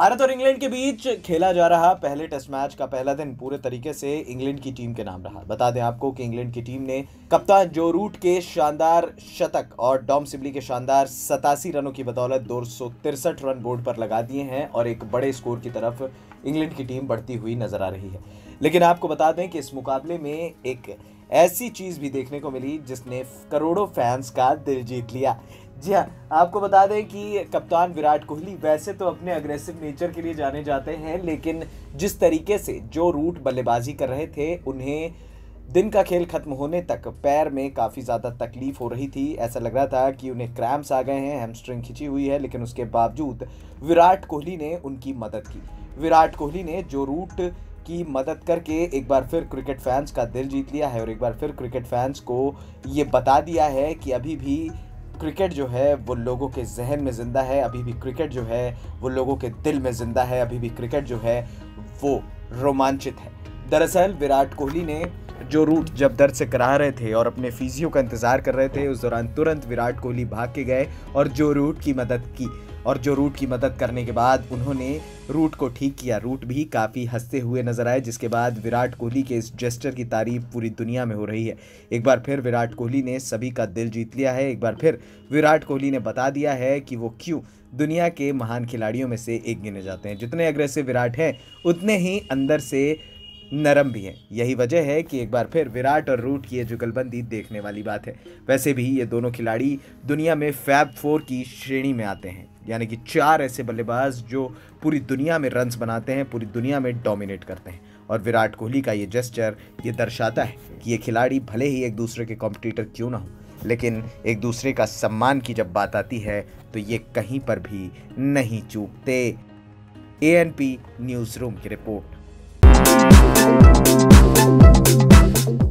भारत और इंग्लैंड के बीच खेला जा रहा पहले टेस्ट मैच का पहला दिन पूरे तरीके से इंग्लैंड की टीम के नाम रहा। बता दें आपको कि इंग्लैंड की टीम ने कप्तान जो रूट के शानदार शतक और डॉम सिबली के शानदार सतासी रनों की बदौलत दो रन बोर्ड पर लगा दिए हैं और एक बड़े स्कोर की तरफ़ इंग्लैंड की टीम बढ़ती हुई नज़र आ रही है। लेकिन आपको बता दें कि इस मुकाबले में एक ऐसी चीज़ भी देखने को मिली जिसने करोड़ों फैंस का दिल जीत लिया। जी हाँ आपको बता दें कि कप्तान विराट कोहली वैसे तो अपने अग्रेसिव नेचर के लिए जाने जाते हैं, लेकिन जिस तरीके से जो रूट बल्लेबाजी कर रहे थे, उन्हें दिन का खेल खत्म होने तक पैर में काफ़ी ज़्यादा तकलीफ़ हो रही थी। ऐसा लग रहा था कि उन्हें क्रैम्स आ गए हैं हेमस्ट्रिंग खिंची हुई है, लेकिन उसके बावजूद विराट कोहली ने उनकी मदद की। विराट कोहली ने जो रूट की मदद करके एक बार फिर क्रिकेट फैंस का दिल जीत लिया है, और एक बार फिर क्रिकेट फैंस को ये बता दिया है कि अभी भी क्रिकेट जो है, वो लोगों के जहन में ज़िंदा है। अभी भी क्रिकेट जो है, वो लोगों के दिल में ज़िंदा है। अभी भी क्रिकेट जो है, वो रोमांचित है। दरअसल विराट कोहली ने जो रूट जब दर्द से करा रहे थे और अपने फिजियो का इंतज़ार कर रहे थे, उस दौरान तुरंत विराट कोहली भाग के गए और जो रूट की मदद की। और जो रूट की मदद करने के बाद उन्होंने रूट को ठीक किया। रूट भी काफ़ी हँसते हुए नज़र आए, जिसके बाद विराट कोहली के इस जेस्टर की तारीफ़ पूरी दुनिया में हो रही है। एक बार फिर विराट कोहली ने सभी का दिल जीत लिया है। एक बार फिर विराट कोहली ने बता दिया है कि वो क्यों दुनिया के महान खिलाड़ियों में से एक गिने जाते हैं। जितने अग्रेसिव विराट हैं, उतने ही अंदर से नरम भी हैं। यही वजह है कि एक बार फिर विराट और रूट की ये जुगलबंदी देखने वाली बात है। वैसे भी ये दोनों खिलाड़ी दुनिया में फैब फोर की श्रेणी में आते हैं। यानी कि चार ऐसे बल्लेबाज जो पूरी दुनिया में रन्स बनाते हैं, पूरी दुनिया में डोमिनेट करते हैं। और विराट कोहली का ये जेस्चर ये दर्शाता है कि ये खिलाड़ी भले ही एक दूसरे के कॉम्पिटिटर क्यों ना हो, लेकिन एक दूसरे का सम्मान की जब बात आती है तो ये कहीं पर भी नहीं चूकते। ए न्यूज़ रूम की रिपोर्ट। どっち?